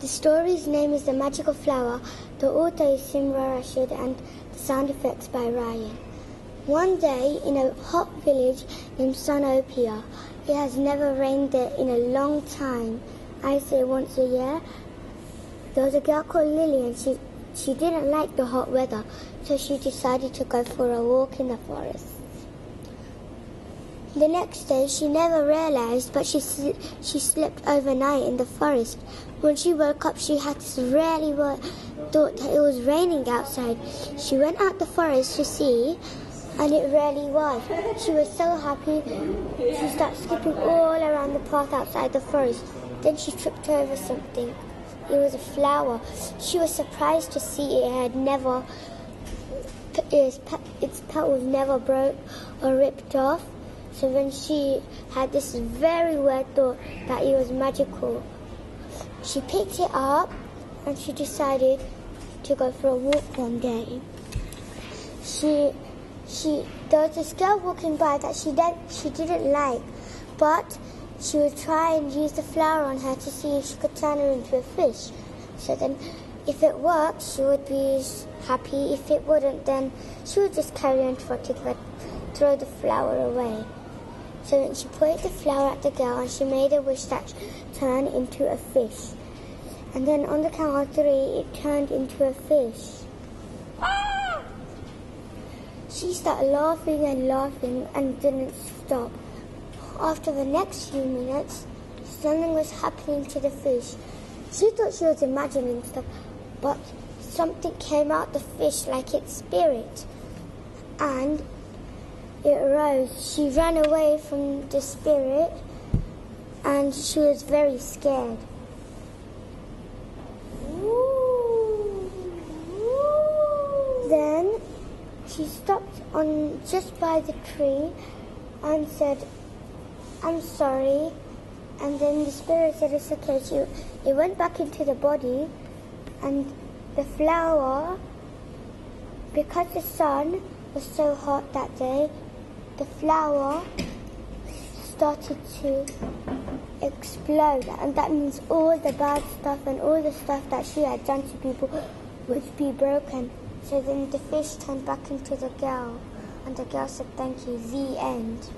The story's name is The Magical Flower. The author is Simra Rashid and the sound effects by Ryan. One day in a hot village in Sunopia, it has never rained there in a long time. I say once a year. There was a girl called Lily and she, she didn't like the hot weather, so she decided to go for a walk in the forest. The next day, she never realized, but she she slept overnight in the forest. When she woke up, she had this really thought that it was raining outside. She went out the forest to see, and it really was. She was so happy. She started skipping all around the path outside the forest. Then she tripped over something. It was a flower. She was surprised to see it had never, its, its petals never broke or ripped off. So when she had this very weird thought that it was magical, she picked it up and she decided to go for a walk one day. She, she, there was this girl walking by that she did, she didn't like, but she would try and use the flower on her to see if she could turn her into a fish. So then, if it worked, she would be happy. If it wouldn't, then she would just carry on trotting, but throw the flower away. So then she put the flower at the girl and she made a wish that turned into a fish. And then on the count of three, it turned into a fish. Ah! She started laughing and laughing and didn't stop. After the next few minutes, something was happening to the fish. She thought she was imagining stuff, but something came out the fish like its spirit. And it rose. She ran away from the spirit and she was very scared. Then she stopped on just by the tree and said, I'm sorry. And then the spirit said, It's okay. She, it went back into the body and the flower, because the sun was so hot that day, the flower started to explode and that means all the bad stuff and all the stuff that she had done to people would be broken. So then the fish turned back into the girl and the girl said thank you, the end.